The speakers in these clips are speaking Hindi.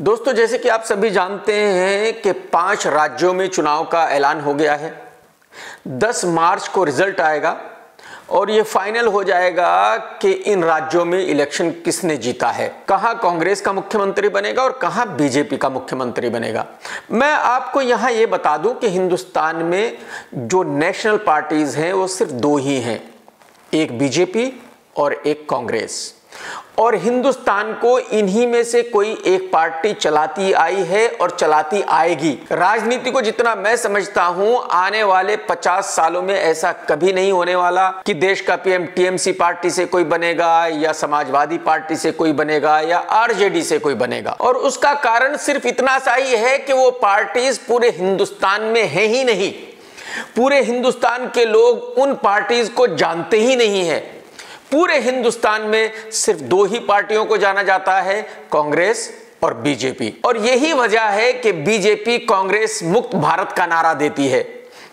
दोस्तों, जैसे कि आप सभी जानते हैं कि पाँच राज्यों में चुनाव का ऐलान हो गया है। 10 मार्च को रिज़ल्ट आएगा और ये फाइनल हो जाएगा कि इन राज्यों में इलेक्शन किसने जीता है। कहाँ कांग्रेस का मुख्यमंत्री बनेगा और कहाँ बीजेपी का मुख्यमंत्री बनेगा। मैं आपको यहाँ ये बता दूँ कि हिंदुस्तान में जो नेशनल पार्टीज़ हैं, वो सिर्फ़ दो ही हैं, एक बीजेपी और एक कांग्रेस। और हिंदुस्तान को इन्हीं में से कोई एक पार्टी चलाती आई है और चलाती आएगी। राजनीति को जितना मैं समझता हूँ, आने वाले 50 सालों में ऐसा कभी नहीं होने वाला कि देश का पीएम टीएमसी पार्टी से कोई बनेगा या समाजवादी पार्टी से कोई बनेगा या आरजेडी से कोई बनेगा। और उसका कारण सिर्फ़ इतना सा ही है कि वो पार्टीज़ पूरे हिंदुस्तान में है ही नहीं। पूरे हिंदुस्तान के लोग उन पार्टीज़ को जानते ही नहीं है। पूरे हिंदुस्तान में सिर्फ़ दो ही पार्टियों को जाना जाता है, कांग्रेस और बीजेपी। और यही वजह है कि बीजेपी कांग्रेस मुक्त भारत का नारा देती है।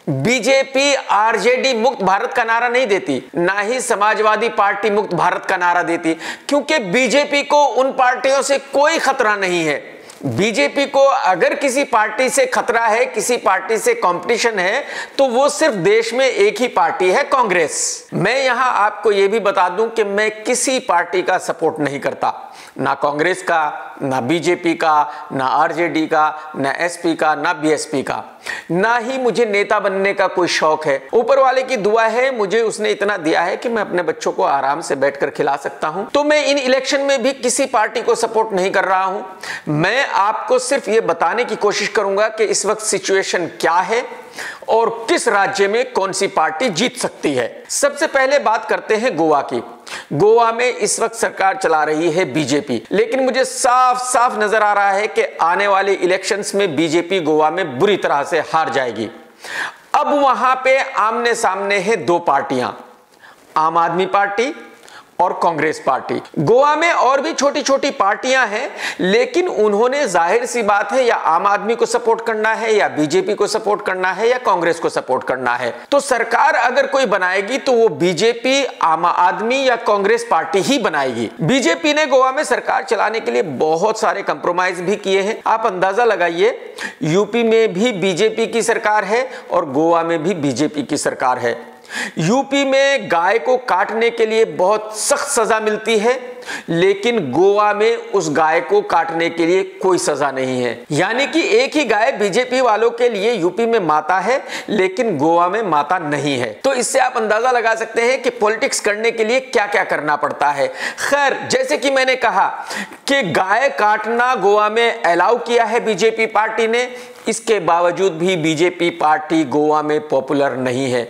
बीजेपी आरजेडी मुक्त भारत का नारा नहीं देती, ना ही समाजवादी पार्टी मुक्त भारत का नारा देती, क्योंकि बीजेपी को उन पार्टियों से कोई खतरा नहीं है। बीजेपी को अगर किसी पार्टी से खतरा है, किसी पार्टी से कंपटीशन है तो वो सिर्फ़ देश में एक ही पार्टी है, कांग्रेस। मैं यहाँ आपको यह भी बता दूँ कि मैं किसी पार्टी का सपोर्ट नहीं करता। ना कांग्रेस का, ना बीजेपी का, ना आरजेडी का, ना एसपी का, ना बीएसपी का। ना ही मुझे नेता बनने का कोई शौक है। ऊपर वाले की दुआ है, मुझे उसने इतना दिया है कि मैं अपने बच्चों को आराम से बैठकर खिला सकता हूँ। तो मैं इन इलेक्शन में भी किसी पार्टी को सपोर्ट नहीं कर रहा हूँ। मैं आपको सिर्फ़ ये बताने की कोशिश करूँगा कि इस वक्त सिचुएशन क्या है और किस राज्य में कौन सी पार्टी जीत सकती है। सबसे पहले बात करते हैं गोवा की। गोवा में इस वक्त सरकार चला रही है बीजेपी। लेकिन मुझे साफ़ साफ़ नज़र आ रहा है कि आने वाले इलेक्शंस में बीजेपी गोवा में बुरी तरह से हार जाएगी। अब वहाँ पे आमने सामने है दो पार्टियाँ। आम आदमी पार्टी और कांग्रेस पार्टी। गोवा में और भी छोटी छोटी पार्टियाँ हैं, लेकिन उन्होंने ज़ाहिर सी बात है, या आम आदमी को सपोर्ट करना है, या बीजेपी को सपोर्ट करना है, या कांग्रेस को सपोर्ट करना है। तो सरकार अगर कोई बनाएगी तो वो बीजेपी, आम आदमी, या कांग्रेस पार्टी ही बनाएगी। बीजेपी ने गोवा में सरकार चलाने के लिए बहुत सारे कंप्रोमाइज भी किए हैं। आप अंदाज़ा लगाइए, यूपी में भी बीजेपी की सरकार है, और गोवा में भी बीजेपी की सरकार है। यूपी में गाय को काटने के लिए बहुत सख्त सजा मिलती है, लेकिन गोवा में उस गाय को काटने के लिए कोई सजा नहीं है। यानी कि एक ही गाय बीजेपी वालों के लिए यूपी में माता है, लेकिन गोवा में माता नहीं है। तो इससे आप अंदाज़ा लगा सकते हैं कि पॉलिटिक्स करने के लिए क्या क्या करना पड़ता है। खैर, जैसे कि मैंने कहा कि गाय काटना गोवा में अलाउ किया है बीजेपी पार्टी ने, इसके बावजूद भी बीजेपी पार्टी गोवा में पॉपुलर नहीं है।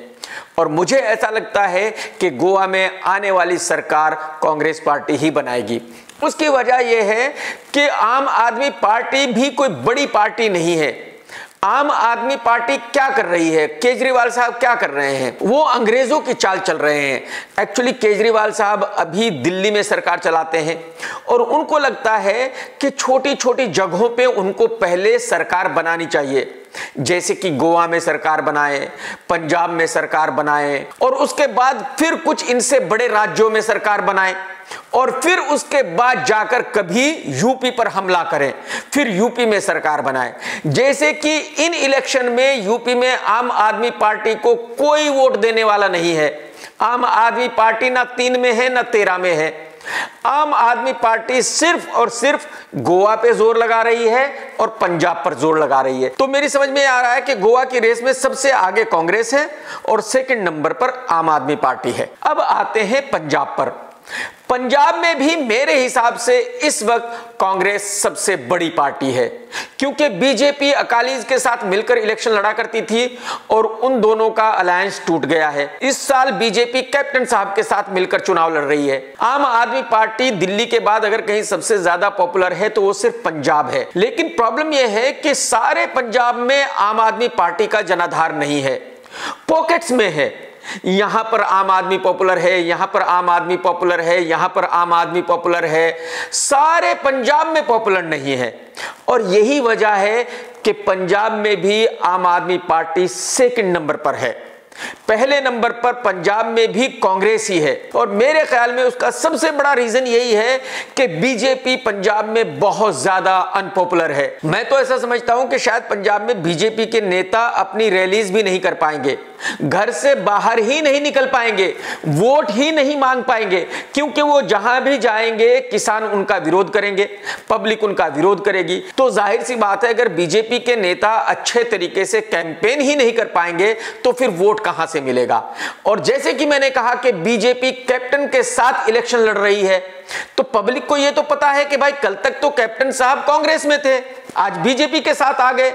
और मुझे ऐसा लगता है कि गोवा में आने वाली सरकार कांग्रेस पार्टी ही बनाएगी। उसकी वजह यह है कि आम आदमी पार्टी भी कोई बड़ी पार्टी नहीं है। आम आदमी पार्टी क्या कर रही है? केजरीवाल साहब क्या कर रहे हैं? वो अंग्रेज़ों की चाल चल रहे हैं। एक्चुअली केजरीवाल साहब अभी दिल्ली में सरकार चलाते हैं। और उनको लगता है कि छोटी छोटी जगहों पे उनको पहले सरकार बनानी चाहिए। जैसे कि गोवा में सरकार बनाए, पंजाब में सरकार बनाए, और उसके बाद फिर कुछ इनसे बड़े राज्यों में सरकार बनाए, और फिर उसके बाद जाकर कभी यूपी पर हमला करें, फिर यूपी में सरकार बनाए। जैसे कि इन इलेक्शन में यूपी में आम आदमी पार्टी को कोई वोट देने वाला नहीं है। आम आदमी पार्टी ना तीन में है, ना तेरह में है। आम आदमी पार्टी सिर्फ़ और सिर्फ़ गोवा पे ज़ोर लगा रही है और पंजाब पर ज़ोर लगा रही है। तो मेरी समझ में आ रहा है कि गोवा की रेस में सबसे आगे कांग्रेस है और सेकंड नंबर पर आम आदमी पार्टी है। अब आते हैं पंजाब पर। पंजाब में भी मेरे हिसाब से इस वक्त कांग्रेस सबसे बड़ी पार्टी है, क्योंकि बीजेपी अकाली के साथ मिलकर इलेक्शन लड़ा करती थी और उन दोनों का अलायंस टूट गया है। इस साल बीजेपी कैप्टन साहब के साथ मिलकर चुनाव लड़ रही है। आम आदमी पार्टी दिल्ली के बाद अगर कहीं सबसे ज़्यादा पॉपुलर है तो वो सिर्फ़ पंजाब है। लेकिन प्रॉब्लम यह है कि सारे पंजाब में आम आदमी पार्टी का जनाधार नहीं है। पॉकेट्स में है। यहाँ पर आम आदमी पॉपुलर है, यहाँ पर आम आदमी पॉपुलर है, यहाँ पर आम आदमी पॉपुलर है। सारे पंजाब में पॉपुलर नहीं है। और यही वजह है कि पंजाब में भी आम आदमी पार्टी सेकंड नंबर पर है। पहले नंबर पर पंजाब में भी कांग्रेस ही है। और मेरे ख्याल में उसका सबसे बड़ा रीजन यही है कि बीजेपी पंजाब में बहुत ज़्यादा अनपॉपुलर है। मैं तो ऐसा समझता हूँ कि शायद पंजाब में बीजेपी के नेता अपनी रैलीज भी नहीं कर पाएँगे। घर से बाहर ही नहीं निकल पाएँगे, वोट ही नहीं मांग पाएँगे, क्योंकि वो जहाँ भी जाएँगे, किसान उनका विरोध करेंगे, पब्लिक उनका विरोध करेगी। तो ज़ाहिर सी बात है, अगर बीजेपी के नेता अच्छे तरीके से कैंपेन ही नहीं कर पाएँगे तो फिर वोट कहाँ से मिलेगा? और जैसे कि मैंने कहा कि बीजेपी कैप्टन के साथ इलेक्शन लड़ रही है तो पब्लिक को यह तो पता है कि भाई, कल तक तो कैप्टन साहब कांग्रेस में थे, आज बीजेपी के साथ आ गए।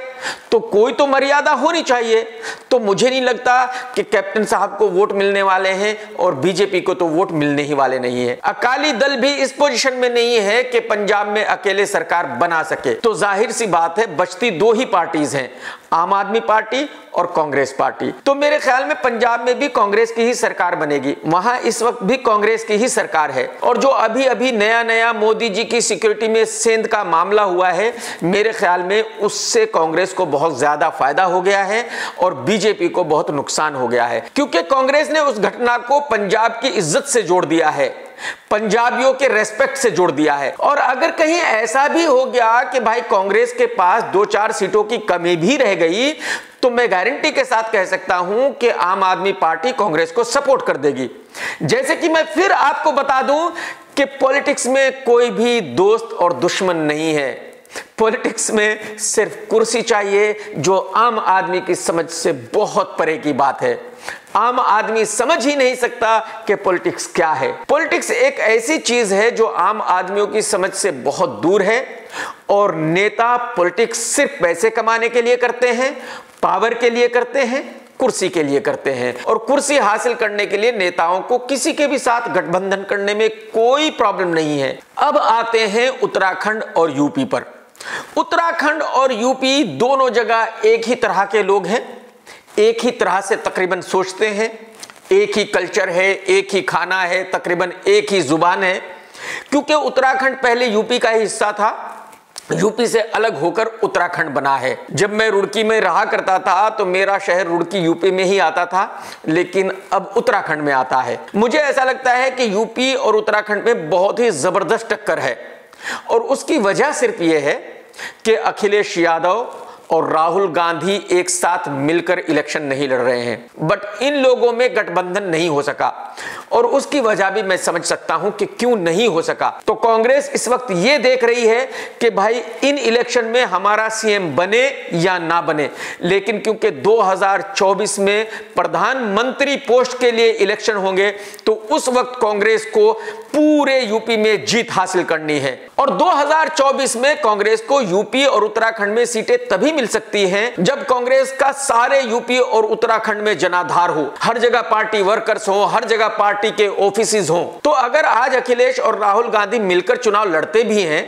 तो कोई तो मर्यादा होनी चाहिए। तो मुझे नहीं लगता कि कैप्टन साहब को वोट मिलने वाले हैं और बीजेपी को तो वोट मिलने ही वाले नहीं है। अकाली दल भी इस पोजीशन में नहीं है कि पंजाब में अकेले सरकार बना सके। तो ज़ाहिर सी बात है, बचती दो ही पार्टीज़ हैं। आम आदमी पार्टी और कांग्रेस पार्टी। तो मेरे ख्याल में पंजाब में भी कांग्रेस की ही सरकार बनेगी। वहाँ इस वक्त भी कांग्रेस की ही सरकार है। और जो अभी अभी नया नया मोदी जी की सिक्योरिटी में सेंध का मामला हुआ है, मेरे ख्याल में उससे कांग्रेस को बहुत ज़्यादा फ़ायदा हो गया है और बीजेपी को बहुत नुकसान हो गया है। क्योंकि कांग्रेस ने उस घटना को पंजाब की इज़्ज़त से जोड़ दिया है। पंजाबियों के रेस्पेक्ट से जोड़ दिया है। और अगर कहीं ऐसा भी हो गया कि भाई कांग्रेस के पास दो चार सीटों की कमी भी रह गई तो मैं गारंटी के साथ कह सकता हूँ कि आम आदमी पार्टी कांग्रेस को सपोर्ट कर देगी। जैसे कि मैं फिर आपको बता दूँ कि पॉलिटिक्स में कोई भी दोस्त और दुश्मन नहीं है। पॉलिटिक्स में सिर्फ़ कुर्सी चाहिए, जो आम आदमी की समझ से बहुत परे की बात है। आम आदमी समझ ही नहीं सकता कि पॉलिटिक्स क्या है। पॉलिटिक्स एक ऐसी चीज़ है जो आम आदमियों की समझ से बहुत दूर है और नेता पॉलिटिक्स सिर्फ़ पैसे कमाने के लिए करते हैं पावर के लिए करते हैं, कुर्सी के लिए करते हैं। और कुर्सी हासिल करने के लिए नेताओं को किसी के भी साथ गठबंधन करने में कोई प्रॉब्लम नहीं है। अब आते हैं उत्तराखंड और यूपी पर। उत्तराखंड और यूपी दोनों जगह एक ही तरह के लोग हैं। एक ही तरह से तकरीबन सोचते हैं। एक ही कल्चर है, एक ही खाना है, तकरीबन एक ही ज़ुबान है। क्योंकि उत्तराखंड पहले यूपी का ही हिस्सा था, यूपी से अलग होकर उत्तराखंड बना है। जब मैं रुड़की में रहा करता था तो मेरा शहर रुड़की, यूपी में ही आता था, लेकिन अब उत्तराखंड में आता है। मुझे ऐसा लगता है कि यूपी और उत्तराखंड में बहुत ही ज़बरदस्त टक्कर है। और उसकी वजह सिर्फ़ यह है कि अखिलेश यादव और राहुल गांधी एक साथ मिलकर इलेक्शन नहीं लड़ रहे हैं। बट इन लोगों में गठबंधन नहीं हो सका। और उसकी वजह भी मैं समझ सकता हूँ कि क्यों नहीं हो सका। तो कांग्रेस इस वक्त यह देख रही है कि भाई, इन इलेक्शन में हमारा सीएम बने या ना बने। लेकिन क्योंकि 2024 में प्रधानमंत्री पोस्ट के लिए इलेक्शन होंगे तो उस वक्त कांग्रेस को पूरे यूपी में जीत हासिल करनी है। और 2024 में कांग्रेस को यूपी और उत्तराखंड में सीटें तभी मिल सकती है जब कांग्रेस का सारे यूपी और उत्तराखंड में जनाधार हो। हर जगह पार्टी वर्कर्स हो, हर जगह पार्टी के ऑफ़िस हो। तो अगर आज अखिलेश और राहुल गांधी मिलकर चुनाव लड़ते भी हैं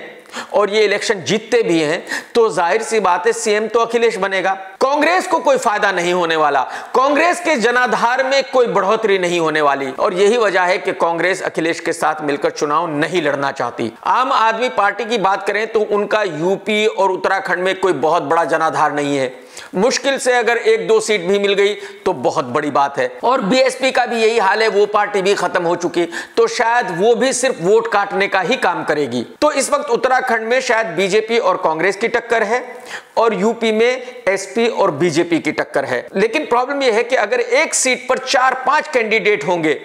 और ये इलेक्शन जीतते भी हैं तो ज़ाहिर सी बात है, सीएम तो अखिलेश बनेगा। कांग्रेस को कोई फ़ायदा नहीं होने वाला। कांग्रेस के जनाधार में कोई बढ़ोतरी नहीं होने वाली। और यही वजह है कि कांग्रेस अखिलेश के साथ मिलकर चुनाव नहीं लड़ना चाहती। आम आदमी पार्टी की बात करें तो उनका यूपी और उत्तराखंड में कोई बहुत बड़ा जनाधार नहीं है। मुश्किल से अगर एक दो सीट भी मिल गई तो बहुत बड़ी बात है। और बीएसपी का भी यही हाल है, वो पार्टी भी खत्म हो चुकी। तो शायद वो भी सिर्फ़ वोट काटने का ही काम करेगी। तो इस वक्त उत्तराखंड में शायद बीजेपी और कांग्रेस की टक्कर है और यूपी में एसपी और बीजेपी की टक्कर है। लेकिन प्रॉब्लम यह है कि अगर एक सीट पर चार पाँच कैंडिडेट होंगे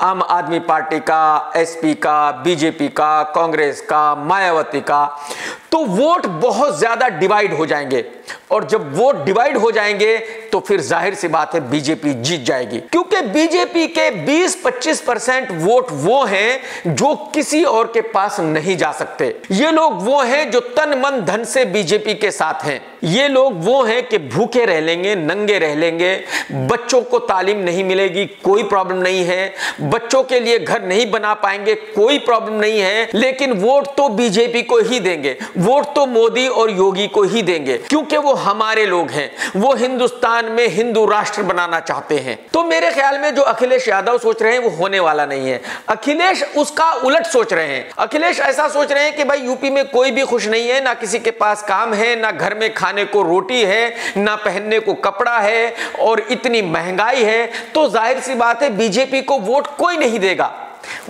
आम आदमी पार्टी का, एसपी का, बीजेपी का, कांग्रेस का, मायावती का तो वोट बहुत ज़्यादा डिवाइड हो जाएँगे। और जब वोट डिवाइड हो जाएँगे तो फिर ज़ाहिर सी बात है बीजेपी जीत जाएगी। क्योंकि बीजेपी के 20-25 परसेंट वोट वो हैं जो किसी और के पास नहीं जा सकते। ये लोग वो हैं जो तन, मन, धन से बीजेपी के साथ हैं। ये लोग वो हैं कि भूखे रह लेंगे, नंगे रह लेंगे, बच्चों को तालीम नहीं मिलेगी, कोई प्रॉब्लम नहीं है बच्चों के लिए घर नहीं बना पाएँगे, कोई प्रॉब्लम नहीं है, लेकिन वोट तो बीजेपी को ही देंगे, वोट तो मोदी और योगी को ही देंगे, क्योंकि वो हमारे लोग हैं, वो हिंदुस्तान में हिंदू राष्ट्र बनाना चाहते हैं। तो मेरे ख्याल में जो अखिलेश यादव सोच रहे हैं, वो होने वाला नहीं है। अखिलेश उसका उलट सोच रहे हैं। अखिलेश ऐसा सोच रहे हैं कि भाई यूपी में कोई भी खुश नहीं है, ना किसी के पास काम है, ना घर में खाने को रोटी है, ना पहनने को कपड़ा है, और इतनी महँगाई है। तो ज़ाहिर सी बात है बीजेपी को वोट कोई नहीं देगा।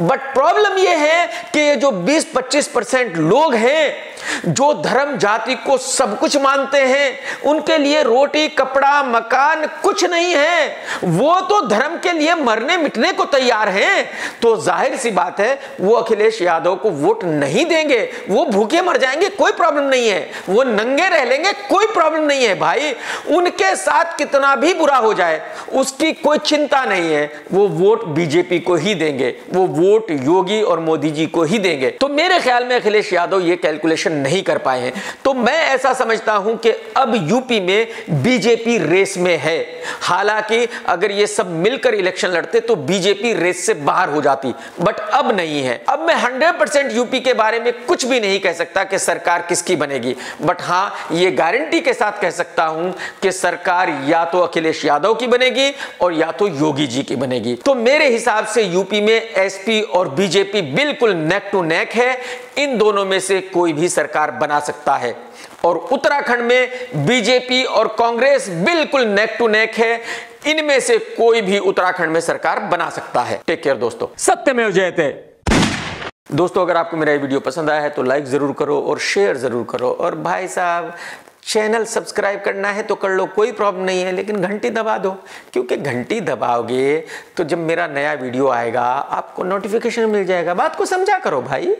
बट प्रॉब्लम यह है कि ये जो 20-25 परसेंट लोग हैं जो धर्म जाति को सब कुछ मानते हैं, उनके लिए रोटी, कपड़ा, मकान कुछ नहीं है। वो तो धर्म के लिए मरने मिटने को तैयार हैं। तो ज़ाहिर सी बात है, वो अखिलेश यादव को वोट नहीं देंगे। वो भूखे मर जाएँगे, कोई प्रॉब्लम नहीं है। वो नंगे रह लेंगे, कोई प्रॉब्लम नहीं है। भाई, उनके साथ कितना भी बुरा हो जाए, उसकी कोई चिंता नहीं है। वो वोट बीजेपी को ही देंगे। वो वोट योगी और मोदी जी को ही देंगे। तो मेरे ख्याल में अखिलेश यादव ये कैलकुलेशन नहीं कर पाए हैं। तो मैं ऐसा समझता हूँ कि अब यूपी में बीजेपी रेस में है। हालाँकि अगर ये सब मिलकर इलेक्शन लड़ते तो बीजेपी रेस से बाहर हो जाती, बट अब नहीं है। अब मैं 100% यूपी के बारे में कुछ भी नहीं कह सकता कि सरकार किसकी बनेगी, बट हाँ, ये गारंटी के साथ कह सकता हूँ कि सरकार या तो अखिलेश यादव की बनेगी और या तो योगी जी की बनेगी। तो मेरे हिसाब से यूपी में एसपी और बीजेपी बिल्कुल नेक टू नेक है। इन दोनों में से कोई भी सरकार बना सकता है। और उत्तराखंड में बीजेपी और कांग्रेस बिल्कुल नेक टू नेक है। इनमें से कोई भी उत्तराखंड में सरकार बना सकता है। टेक केयर दोस्तों। सत्यमेव जयते दोस्तों अगर आपको मेरा ये वीडियो पसंद आया है तो लाइक ज़रूर करो और शेयर ज़रूर करो। और भाई साहब चैनल सब्सक्राइब करना है तो कर लो कोई प्रॉब्लम नहीं है लेकिन घंटी दबा दो। क्योंकि घंटी दबाओगे तो जब मेरा नया वीडियो आएगा आपको नोटिफिकेशन मिल जाएगा। बात को समझा करो भाई।